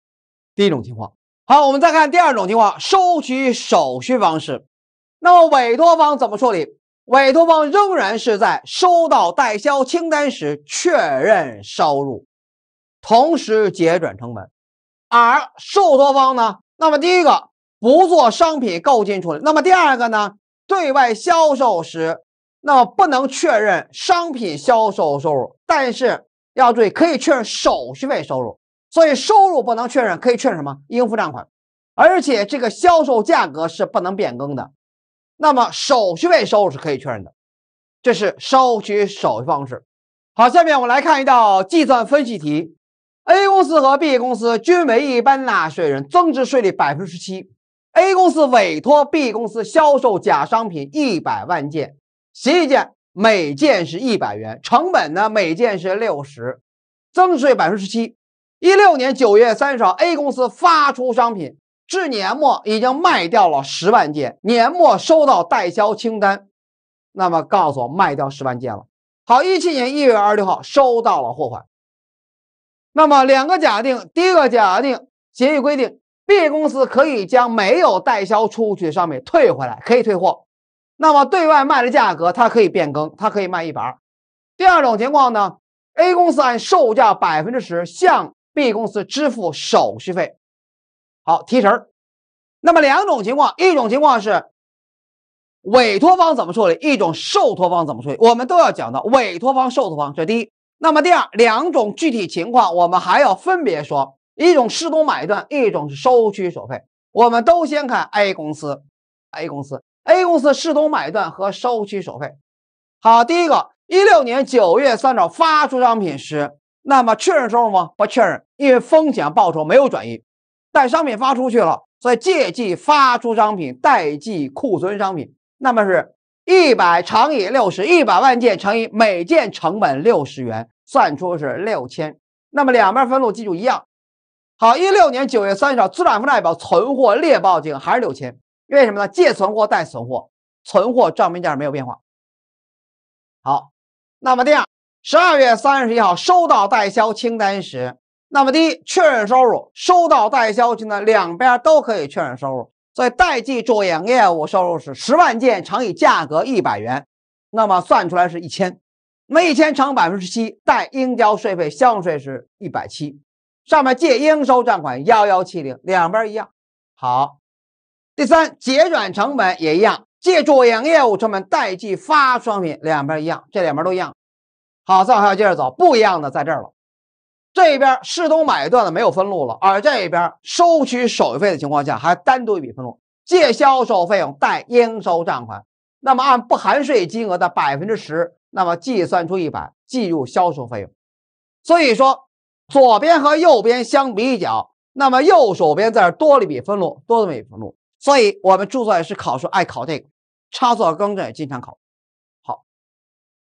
第一种情况。好，我们再看第二种情况，收取手续方式。那么委托方怎么处理？委托方仍然是在收到代销清单时确认收入，同时结转成本。而受托方呢？那么第一个不做商品购进处理。那么第二个呢？对外销售时，那么不能确认商品销售收入，但是要注意可以确认手续费收入。所以收入不能确认，可以确认什么？应付账款，而且这个销售价格是不能变更的。那么手续费收入是可以确认的，这是收取手续方式。好，下面我们来看一道计算分析题：A 公司和 B 公司均为一般纳税人，增值税率百分之十七。A 公司委托 B 公司销售假商品一百万件，协议件每件是一百元，成本呢每件是六十，增值税百分之十七。一六年九月三十号，A 公司发出商品，至年末已经卖掉了十万件，年末收到代销清单，那么告诉我卖掉十万件了。好，一七年一月二十六号收到了货款。那么两个假定，第一个假定协议规定。B 公司可以将没有代销出去的商品退回来，可以退货。那么对外卖的价格，它可以变更，它可以卖一百二。第二种情况呢，A 公司按售价百分之十向 B 公司支付手续费。好，提成。那么两种情况，一种情况是委托方怎么处理，一种受托方怎么处理，我们都要讲到委托方、受托方，这第一。那么第二两种具体情况，我们还要分别说。一种视同买断，一种是收取手费。我们都先看 A 公司，A 公司，A 公司视同买断和收取手费。好，第一个，一六年九月三号发出商品时，那么确认收入吗？不确认，因为风险报酬没有转移。但商品发出去了，所以借记发出商品，代记库存商品，那么是一百乘以六十，一百万件乘以每件成本六十元，算出是六千。那么两边分录记住一样。好，一六年九月三十号，资产负债表存货列报金额还是六千，为什么呢？借存货贷存货，存货账面价没有变化。好，那么第二，十二月三十一号收到代销清单时。那么第一，确认收入，收到代销清单，两边都可以确认收入，所以代记主营业务收入是十万件乘以价格一百元，那么算出来是一千，那一千乘百分之七，代应交税费销税是一百七，上面借应收账款幺幺七零，两边一样。好，第三，结转成本也一样，借主营业务成本代记发商品，两边一样，这两边都一样。好，再往下接着走，不一样的在这儿了。这边视同买断的没有分录了，而这边收取手续费的情况下还单独一笔分录，借销售费用贷应收账款，那么按不含税金额的百分之十，那么计算出一百，计入销售费用。所以说左边和右边相比较，那么右手边在这多了一笔分录，多了一笔分录。所以我们注册也是考试爱考这个，差错更正也经常考。好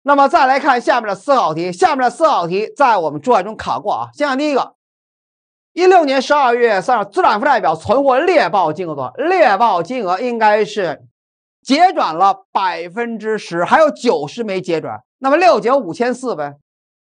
那么再来看下面的思考题，下面的思考题在我们注册中考过啊。先看第一个，一六年十二月三日资产负债表存货列报金额多少？列报金额应该是结转了百分之十，还有九十没结转，那么六减五千四呗。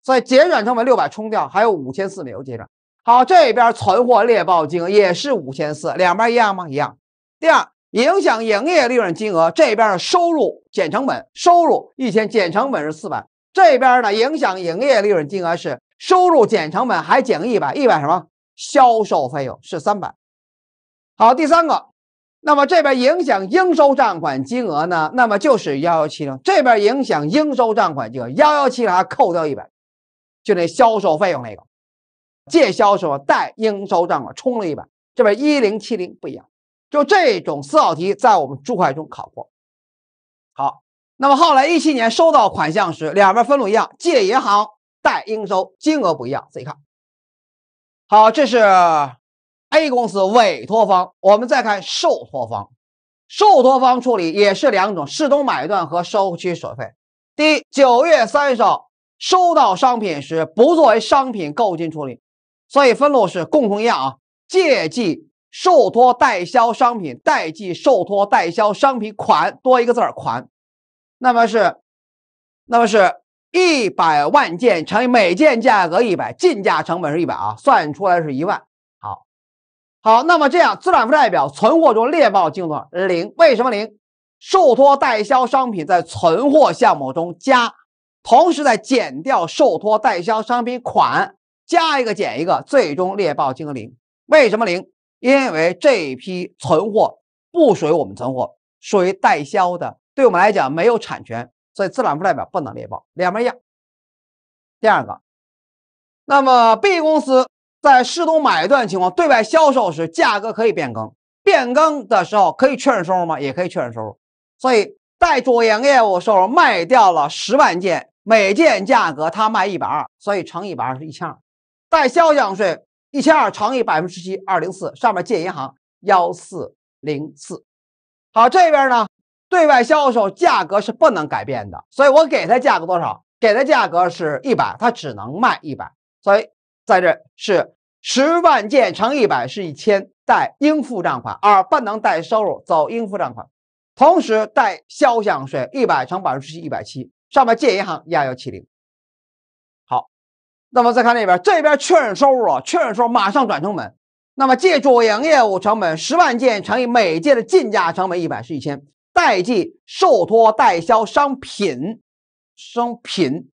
所以结转成本六百冲掉，还有五千四没有结转。好，这边存货列报金额也是五千四，两边一样吗？一样。第二。影响营业利润金额这边的收入减成本，收入一千减成本是四百，这边呢影响营业利润金额是收入减成本还减一百，一百什么销售费用是三百。好，第三个，那么这边影响应收账款金额呢，那么就是幺幺七零，这边影响应收账款金额幺幺七零还扣掉一百，就那销售费用那个借销售贷应收账款充了一百，这边一零七零不一样。就这种思考题在我们注会中考过。好，那么后来一七年收到款项时，两边分录一样，借银行贷应收金额不一样，自己看。好，这是 A 公司委托方，我们再看受托方。受托方处理也是两种：视同买断和收取手续费。第一，九月三十号收到商品时不作为商品购进处理，所以分录是共同一样啊，借记。受托代销商品代记受托代销商品款多一个字儿款，那么是，那么是一百万件乘以每件价格一百，进价成本是一百啊，算出来是一万。好，好，那么这样资产负债表存货中列报金额零，为什么零？受托代销商品在存货项目中加，同时再减掉受托代销商品款，加一个减一个，最终列报金额零。为什么零？因为这批存货不属于我们存货，属于代销的，对我们来讲没有产权，所以资产负债表不能列报，两边一样。第二个，那么 B 公司在视同买断情况对外销售时，价格可以变更，变更的时候可以确认收入吗？也可以确认收入。所以代主营业务收入卖掉了十万件，每件价格他卖一百二，所以乘一百二是一千二，带销项税。一千二乘以百分之十七，二零四，上面借银行幺四零四。好，这边呢，对外销售价格是不能改变的，所以我给他价格多少？给的价格是一百，他只能卖一百，所以在这是十万件乘一百是一千，带应付账款，而不能带收入，走应付账款。同时带销项税一百乘百分之十七，一百七，上面借银行幺幺七零。好那么再看那边，这边确认收入啊，确认收入马上转成本。那么借主营业务成本十万件乘以每件的进价成本一百是一千，代记受托代销商品，商品，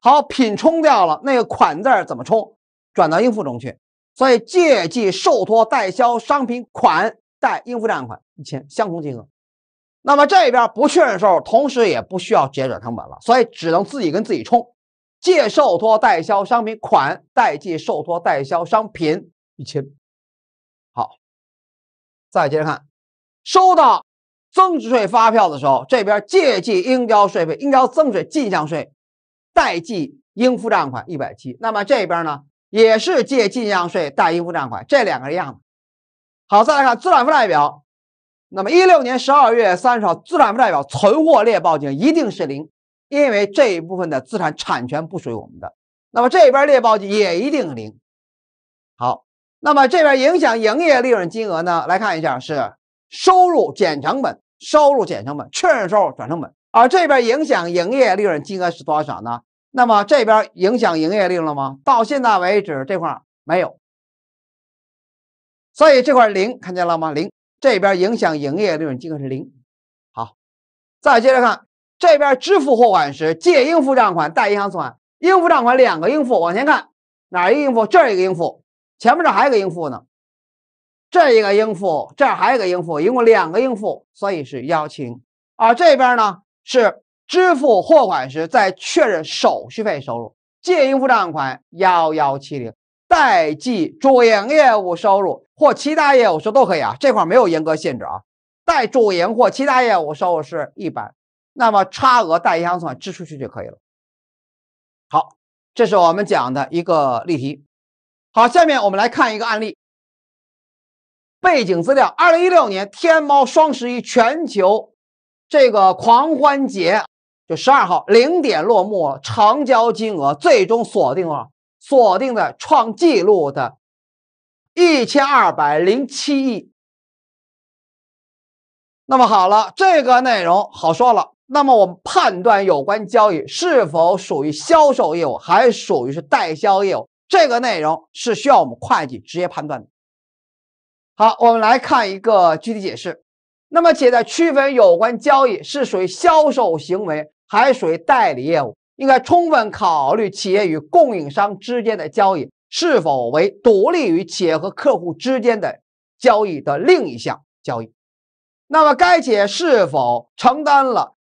好，品冲掉了，那个款字怎么冲？转到应付中去。所以借记受托代销商品款贷应付账款一千，相同金额。那么这边不确认收入，同时也不需要结转成本了，所以只能自己跟自己冲。借受托代销商品款代记受托代销商品一千。好，再接着看，收到增值税发票的时候，这边借记应交税费，应交增值税进项税，代记应付账款一百七。那么这边呢，也是借进项税代应付账款，这两个一样的。好，再来看资产负债表。那么一六年十二月三十号，资产负债表存货列报金一定是零，因为这一部分的资产产权不属于我们的。那么这边列报也一定零。好，那么这边影响营业利润金额呢？来看一下，是收入减成本，收入减成本，确认收入转成本。而这边影响营业利润金额是多少呢？那么这边影响营业利润了吗？到现在为止这块没有。所以这块零看见了吗？零这边影响营业利润金额是零。好，再接着看这边支付货款时，借应付账款，贷银行存款。应付账款两个应付，往前看哪一个应付？这一个应付，前面这还有个应付呢。这一个应付，这还有个应付，一共两个应付，所以是幺七零。而这边呢是支付货款时再确认手续费收入，借应付账款幺幺七零。代记主营业务收入或其他业务收都可以啊，这块没有严格限制啊。代主营或其他业务收入是一百，那么差额代银行存款支出去就可以了。好，这是我们讲的一个例题。好，下面我们来看一个案例。背景资料：二零一六年天猫双十一全球这个狂欢节，就十二号零点落幕，成交金额最终锁定了。锁定的创纪录的一千二百零七亿。那么好了，这个内容好说了。那么我们判断有关交易是否属于销售业务，还属于是代销业务，这个内容是需要我们会计直接判断的。好，我们来看一个具体解释。那么，且在区分有关交易是属于销售行为，还属于代理业务。应该充分考虑企业与供应商之间的交易是否为独立于企业和客户之间的交易的另一项交易。那么，该企业是否承担了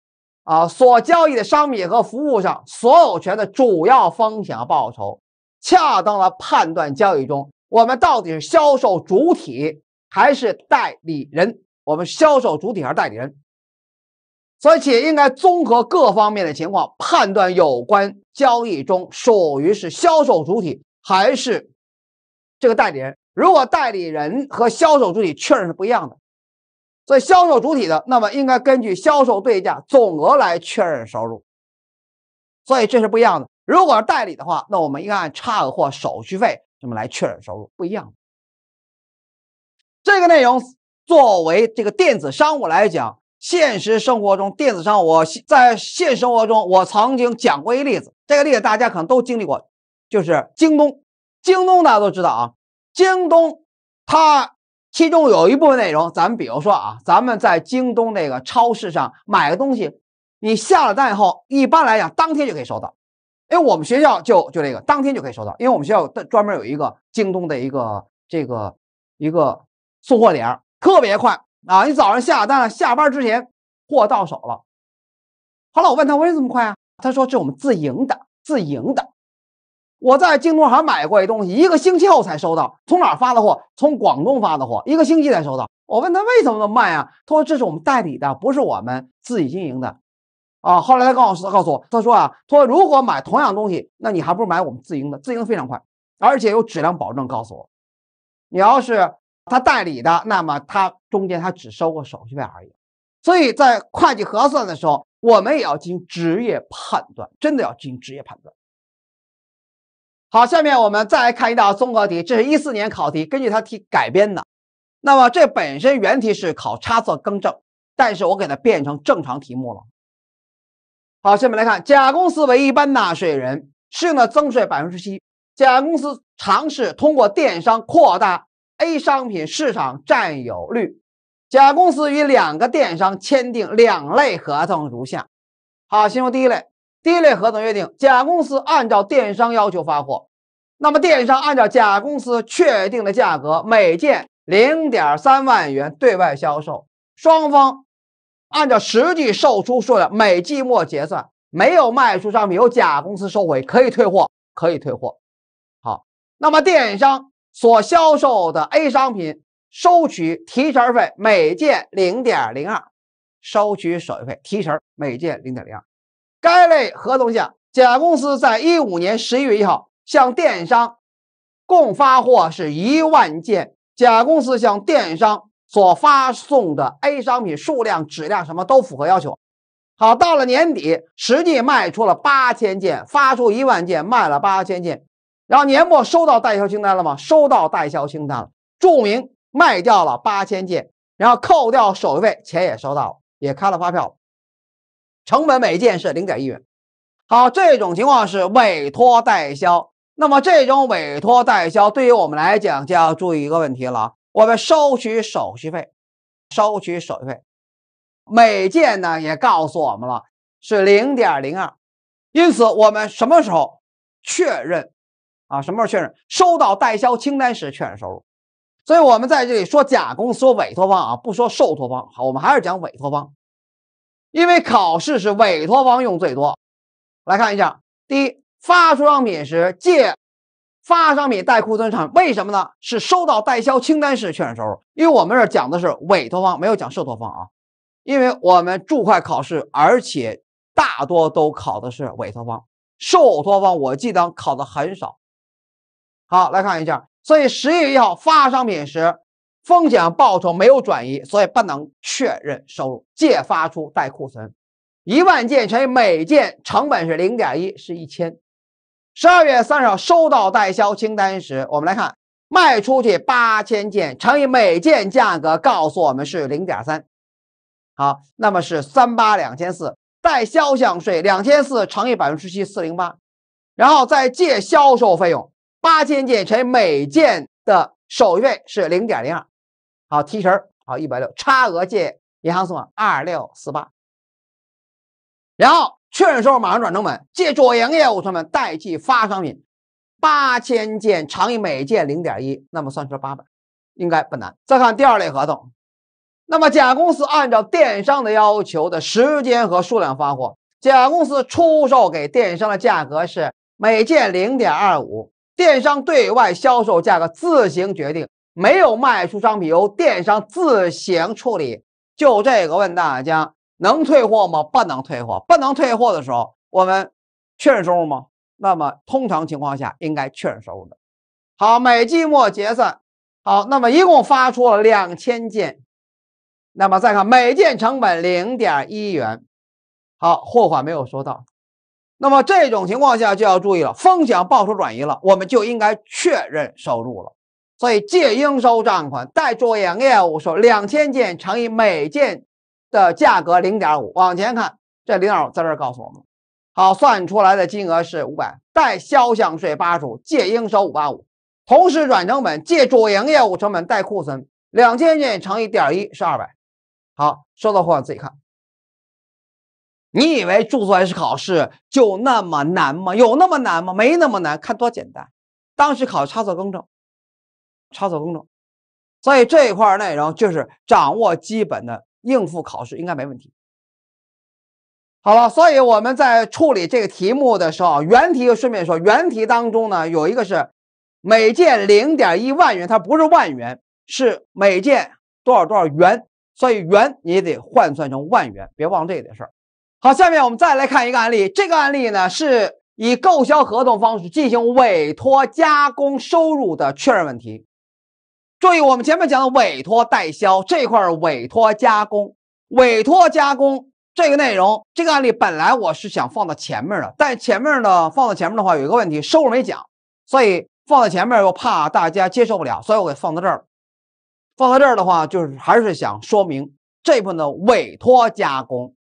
啊所交易的商品和服务上所有权的主要风险和报酬，恰当的判断交易中我们到底是销售主体还是代理人？我们销售主体还是代理人？所以，企业应该综合各方面的情况，判断有关交易中属于是销售主体还是这个代理人。如果代理人和销售主体确认是不一样的，所以销售主体的，那么应该根据销售对价总额来确认收入。所以这是不一样的。如果是代理的话，那我们应该按差额或手续费这么来确认收入，不一样的。这个内容作为这个电子商务来讲。现实生活中，电子商务，我在现实生活中，我曾经讲过一个例子，这个例子大家可能都经历过，就是京东。京东大家都知道啊，京东它其中有一部分内容，咱们比如说啊，咱们在京东那个超市上买个东西，你下了单以后，一般来讲当天就可以收到，因为我们学校就就这个当天就可以收到，因为我们学校的专门有一个京东的一个这个一个送货点，特别快。啊，你早上下单了，下班之前货到手了。好了，我问他为什么这么快啊？他说这我们自营的，自营的。我在京东上买过一东西，一个星期后才收到。从哪发的货？从广东发的货，一个星期才收到。我问他为什么那么慢啊？他说这是我们代理的，不是我们自己经营的。啊，后来他告诉告诉我，他说啊，他说如果买同样东西，那你还不如买我们自营的，自营的非常快，而且有质量保证。告诉我，你要是。他代理的，那么他中间他只收过手续费而已，所以在会计核算的时候，我们也要进行职业判断，真的要进行职业判断。好，下面我们再来看一道综合题，这是一四年考题，根据它题改编的。那么这本身原题是考差错更正，但是我给它变成正常题目了。好，下面来看，甲公司为一般纳税人，适用的增税百分之七。甲公司尝试通过电商扩大。A 商品市场占有率，甲公司与两个电商签订两类合同如下。好，先说第一类。第一类合同约定，甲公司按照电商要求发货，那么电商按照甲公司确定的价格，每件零点三万元对外销售，双方按照实际售出数量每季末结算，没有卖出商品由甲公司收回，可以退货，可以退货。好，那么电商。所销售的 A 商品收取提成费每件零点零二，收取手续费提成每件零点零二。该类合同下，甲公司在一五年十一月一号向电商共发货是一万件，甲公司向电商所发送的 A 商品数量、质量什么都符合要求。好，到了年底，实际卖出了八千件，发出一万件，卖了八千件。然后年末收到代销清单了吗？收到代销清单了，注明卖掉了八千件，然后扣掉手续费，钱也收到了，也开了发票，成本每件是零点一元。好，这种情况是委托代销。那么这种委托代销对于我们来讲就要注意一个问题了：我们收取手续费，收取手续费，每件呢也告诉我们了是零点零二。因此，我们什么时候确认？啊，什么时候确认收到代销清单时确认收入？所以我们在这里说甲公司委托方啊，不说受托方。好，我们还是讲委托方，因为考试是委托方用最多。来看一下，第一，发出商品时借发商品带库存产为什么呢？是收到代销清单时确认收入，因为我们这讲的是委托方，没有讲受托方啊。因为我们注会考试，而且大多都考的是委托方，受托方我记得考的很少。好，来看一下，所以十一月一号发商品时，风险报酬没有转移，所以不能确认收入。借发出带库存，一万件乘以每件成本是零点一，是一千。十二月三十号收到代销清单时，我们来看卖出去八千件乘以每件价格，告诉我们是零点三。好，那么是三八两千四，带销项税两千四乘以百分之十七，四零八，然后再借销售费用。八千件乘以每件的手续费是零点零二，好提成好一百六，差额借银行送二六四八，然后确认收入马上转成本，借主营业务成本代替发商品，八千件乘以每件零点一，那么算出来八百，应该不难。再看第二类合同，那么甲公司按照电商的要求的时间和数量发货，甲公司出售给电商的价格是每件零点二五。电商对外销售价格自行决定，没有卖出商品由电商自行处理。就这个问大家能退货吗？不能退货。不能退货的时候，我们确认收入吗？那么通常情况下应该确认收入的。好，每季末结算。好，那么一共发出了两千件。那么再看每件成本零点一元。好，货款没有收到。那么这种情况下就要注意了，风险报酬转移了，我们就应该确认收入了。所以借应收账款代做营业务说两千件乘以每件的价格零点五，往前看这零点五在这儿告诉我们，好，算出来的金额是五百，代销项税八十五，借应收五八五，同时转成本，借主营业务成本带库存两千件乘以点一是二百，好，收到货自己看。你以为注册 H 考试就那么难吗？有那么难吗？没那么难，看多简单。当时考差错更正，差错更正，所以这一块内容就是掌握基本的应付考试应该没问题。好了，所以我们在处理这个题目的时候，原题顺便说，原题当中呢有一个是每件零点一万元，它不是万元，是每件多少多少元，所以元你得换算成万元，别忘这点事儿。好，下面我们再来看一个案例。这个案例呢，是以购销合同方式进行委托加工收入的确认问题。注意，我们前面讲的委托代销这块委托加工，委托加工这个内容，这个案例本来我是想放到前面的，但前面呢放到前面的话，有一个问题，收入没讲，所以放在前面又怕大家接受不了，所以我给放到这儿。放到这儿的话，就是还是想说明这部分的委托加工。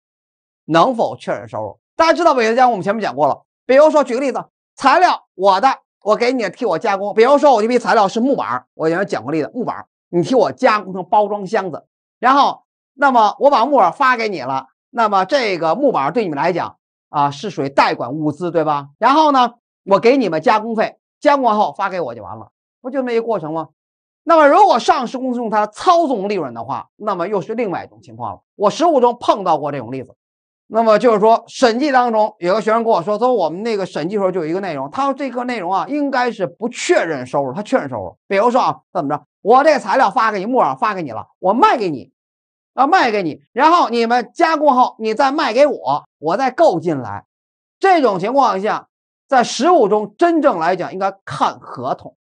能否确认收入？大家知道委托加工，我们前面讲过了。比如说，举个例子，材料我的，我给你替我加工。比如说，我这批材料是木板，我原来讲过例子，木板，你替我加工成包装箱子。然后，那么我把木板发给你了，那么这个木板对你们来讲啊是属于代管物资，对吧？然后呢，我给你们加工费，加工完后发给我就完了，不就那么一过程吗？那么，如果上市公司用它操纵利润的话，那么又是另外一种情况了。我实务中碰到过这种例子。那么就是说，审计当中有个学生跟我说，说我们那个审计时候就有一个内容，他说这个内容啊，应该是不确认收入，他确认收入。比如说啊，怎么着，我这材料发给你，木耳发给你了，我卖给你，啊卖给你，然后你们加工后，你再卖给我，我再购进来。这种情况下，在实务中真正来讲，应该看合同，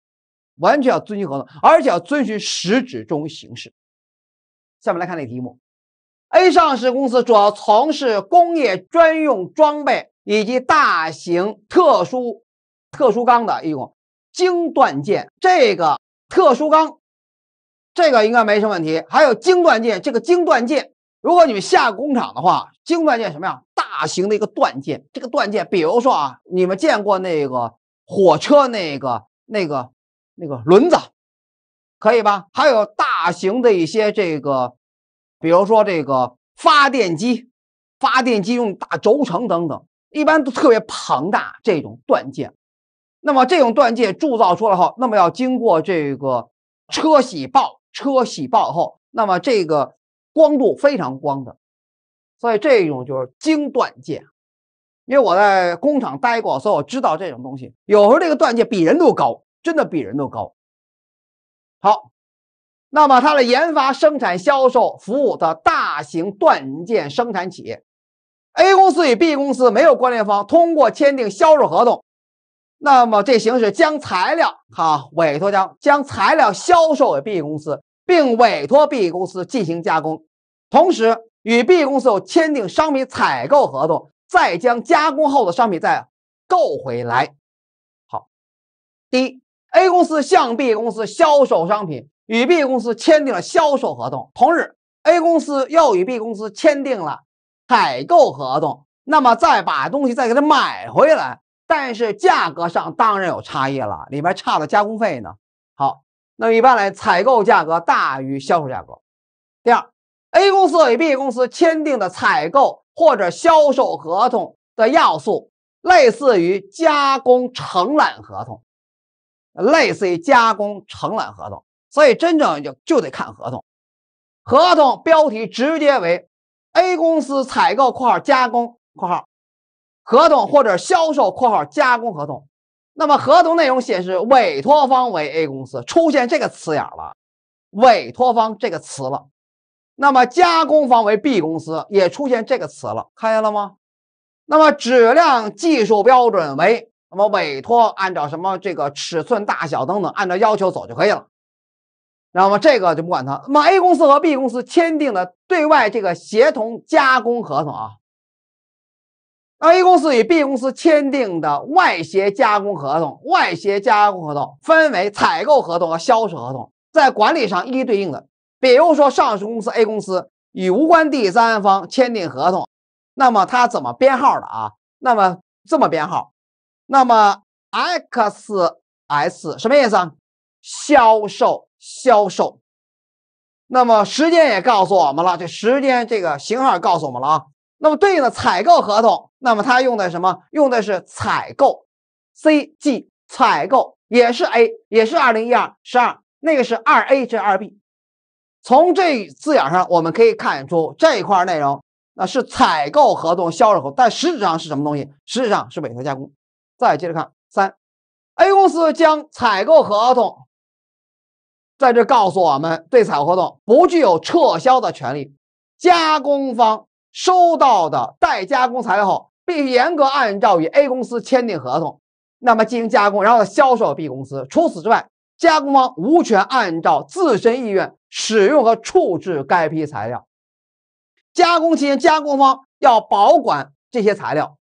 完全要遵循合同，而且要遵循实质中形式。下面来看这题目。A 上市公司主要从事工业专用装备以及大型特殊特殊钢的一种精锻件。这个特殊钢，这个应该没什么问题。还有精锻件，这个精锻件，如果你们下工厂的话，精锻件什么呀？大型的一个锻件。这个锻件，比如说啊，你们见过那个火车那个那个那个轮子，可以吧？还有大型的一些这个。比如说这个发电机，发电机用大轴承等等，一般都特别庞大。这种锻件，那么这种锻件铸造出来后，那么要经过这个车洗爆，车洗爆后，那么这个光度非常光的，所以这种就是精锻件。因为我在工厂待过，所以我知道这种东西。有时候这个锻件比人都高，真的比人都高。好。那么，它的研发、生产、销售服务的大型锻件生产企业，A 公司与 B 公司没有关联方，通过签订销售合同，那么这形式将材料哈委托将将材料销售给 B 公司，并委托 B 公司进行加工，同时与 B 公司有签订商品采购合同，再将加工后的商品再购回来。好，第一，A 公司向 B 公司销售商品。与 B 公司签订了销售合同，同日，A 公司又与 B 公司签订了采购合同，那么再把东西再给它买回来，但是价格上当然有差异了，里边差的加工费呢。好，那么一般来，采购价格大于销售价格。第二，A 公司与 B 公司签订的采购或者销售合同的要素，类似于加工承揽合同，类似于加工承揽合同。所以真正就就得看合同，合同标题直接为 A 公司采购（括号加工括号）合同或者销售（括号加工合同）。那么合同内容显示委托方为 A 公司，出现这个词眼了，委托方这个词了。那么加工方为 B 公司，也出现这个词了，看见了吗？那么质量技术标准为那么委托按照什么这个尺寸大小等等，按照要求走就可以了。那么这个就不管它。那么 A 公司和 B 公司签订的对外这个协同加工合同啊那，A 公司与 B 公司签订的外协加工合同，外协加工合同分为采购合同和销售合同，在管理上一一对应的。比如说，上市公司 A 公司与无关第三方签订合同，那么它怎么编号的啊？那么这么编号，那么 XS 什么意思啊？销售。销售，那么时间也告诉我们了，这时间这个型号告诉我们了啊。那么对应的采购合同，那么它用的什么？用的是采购，CG 采购也是 A，也是二零一二十二，那个是二 A 这二 B。从这字眼上我们可以看出这一块内容，那是采购合同、销售合同，但实质上是什么东西？实质上是委托加工。再接着看三，A 公司将采购合同。在这告诉我们，对采购合同不具有撤销的权利。加工方收到的待加工材料后，必须严格按照与 A 公司签订合同，那么进行加工，然后销售 B 公司。除此之外，加工方无权按照自身意愿使用和处置该批材料。加工期间，加工方要保管这些材料。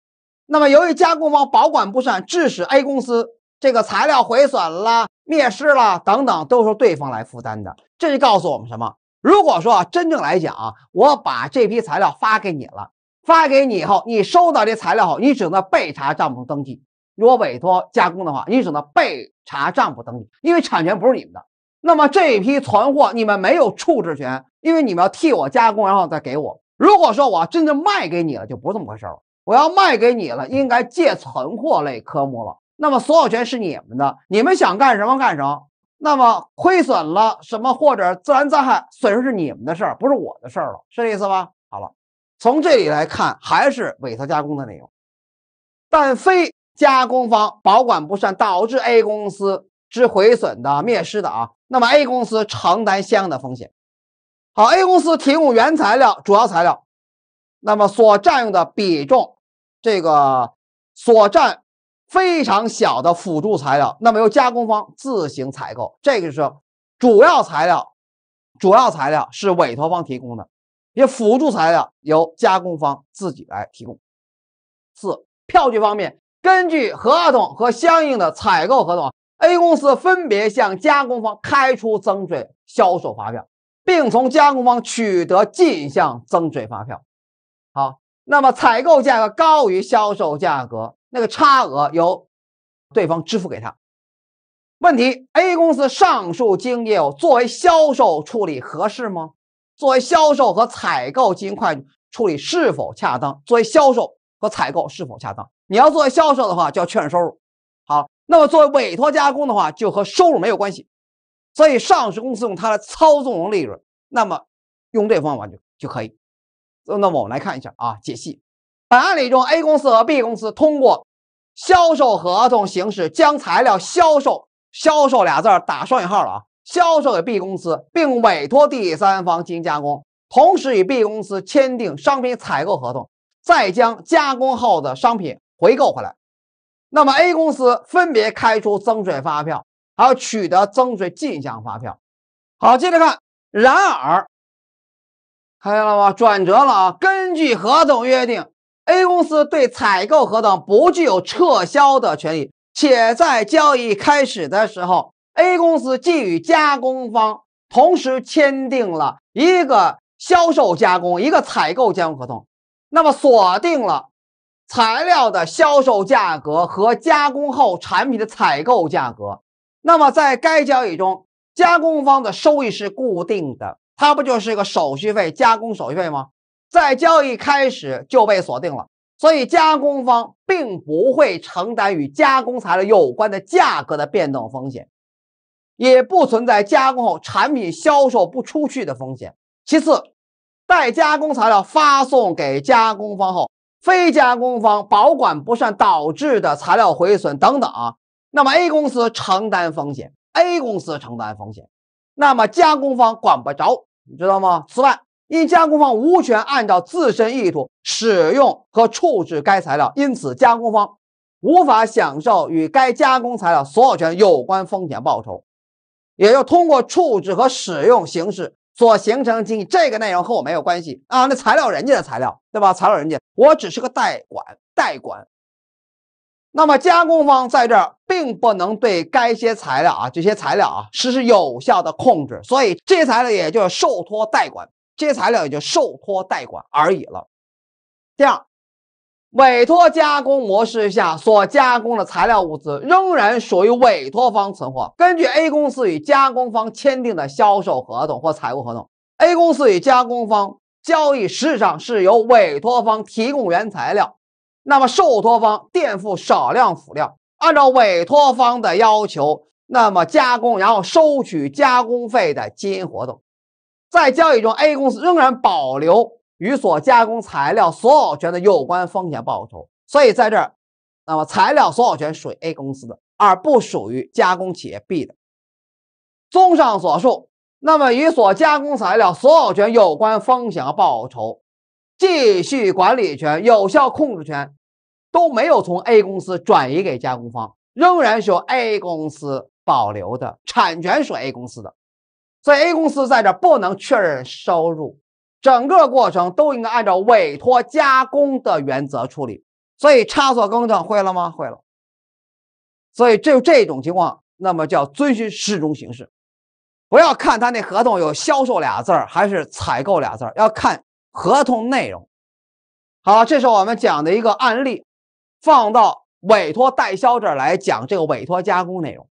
那么，由于加工方保管不善，致使 A 公司这个材料毁损了。灭失了等等，都是对方来负担的。这就告诉我们什么？如果说真正来讲，我把这批材料发给你了，发给你以后，你收到这材料后，你只能备查账簿登记。如果委托加工的话，你只能备查账簿登记，因为产权不是你们的。那么这批存货你们没有处置权，因为你们要替我加工，然后再给我。如果说我真正卖给你了，就不是这么回事了。我要卖给你了，应该借存货类科目了。那么所有权是你们的，你们想干什么干什么。那么亏损了什么或者自然灾害损失是你们的事儿，不是我的事儿了，是这意思吧？好了。从这里来看，还是委托加工的内容，但非加工方保管不善导致 A 公司之毁损的、灭失的啊，那么 A 公司承担相应的风险。好，A 公司提供原材料、主要材料，那么所占用的比重，这个所占非常小的辅助材料，那么由加工方自行采购。这个是主要材料，主要材料是委托方提供的，也辅助材料由加工方自己来提供。四、票据方面，根据合同和相应的采购合同，A 公司分别向加工方开出增税销售发票。并从加工方取得进项增税发票。好，那么采购价格高于销售价格，那个差额由对方支付给他。问题：A 公司上述经营业务作为销售处理合适吗？作为销售和采购经营会计处理是否恰当？作为销售和采购是否恰当？你要作为销售的话，就要确认收入。好，那么作为委托加工的话，就和收入没有关系。所以上市公司用它来操纵利润，那么用这方法就就可以。那么我们来看一下啊，解析。本案例中，A 公司和 B 公司通过销售合同形式将材料销售“销售”俩字打双引号了啊，销售给 B 公司，并委托第三方进行加工，同时与 B 公司签订商品采购合同，再将加工后的商品回购回来。那么 A 公司分别开出增税发票。还要取得增税进项发票。好，接着看。然而，看见了吗？转折了啊！根据合同约定，A 公司对采购合同不具有撤销的权利，且在交易开始的时候，A 公司既与加工方同时签订了一个销售加工、一个采购加工合同，那么锁定了材料的销售价格和加工后产品的采购价格。那么在该交易中，加工方的收益是固定的，它不就是一个手续费、加工手续费吗？在交易开始就被锁定了，所以加工方并不会承担与加工材料有关的价格的变动风险，也不存在加工后产品销售不出去的风险。其次，待加工材料发送给加工方后，非加工方保管不善导致的材料毁损等等啊。那么 A 公司承担风险，A 公司承担风险，那么加工方管不着，你知道吗？此外，因加工方无权按照自身意图使用和处置该材料，因此加工方无法享受与该加工材料所有权有关风险报酬，也就通过处置和使用形式所形成经济，这个内容和我没有关系啊，那材料人家的材料，对吧？材料人家，我只是个代管，代管。那么加工方在这儿并不能对该些材料啊，这些材料啊实施有效的控制，所以这些材料也就受托代管，这些材料也就受托代管而已了。第二，委托加工模式下所加工的材料物资仍然属于委托方存货。根据 A 公司与加工方签订的销售合同或采购合同，A 公司与加工方交易实质上是由委托方提供原材料。那么受托方垫付少量辅料，按照委托方的要求，那么加工，然后收取加工费的经营活动，在交易中，A 公司仍然保留与所加工材料所有权的有关风险报酬。所以在这儿，那么材料所有权属于 A 公司的，而不属于加工企业 B 的。综上所述，那么与所加工材料所有权有关风险和报酬。继续管理权、有效控制权都没有从 A 公司转移给加工方，仍然是由 A 公司保留的，产权属 A 公司的，所以 A 公司在这不能确认收入，整个过程都应该按照委托加工的原则处理。所以差错更正会了吗？会了。所以这这种情况，那么叫遵循适中形式，不要看他那合同有销售俩字儿还是采购俩字儿，要看。合同内容，好，这是我们讲的一个案例，放到委托代销这儿来讲这个委托加工内容。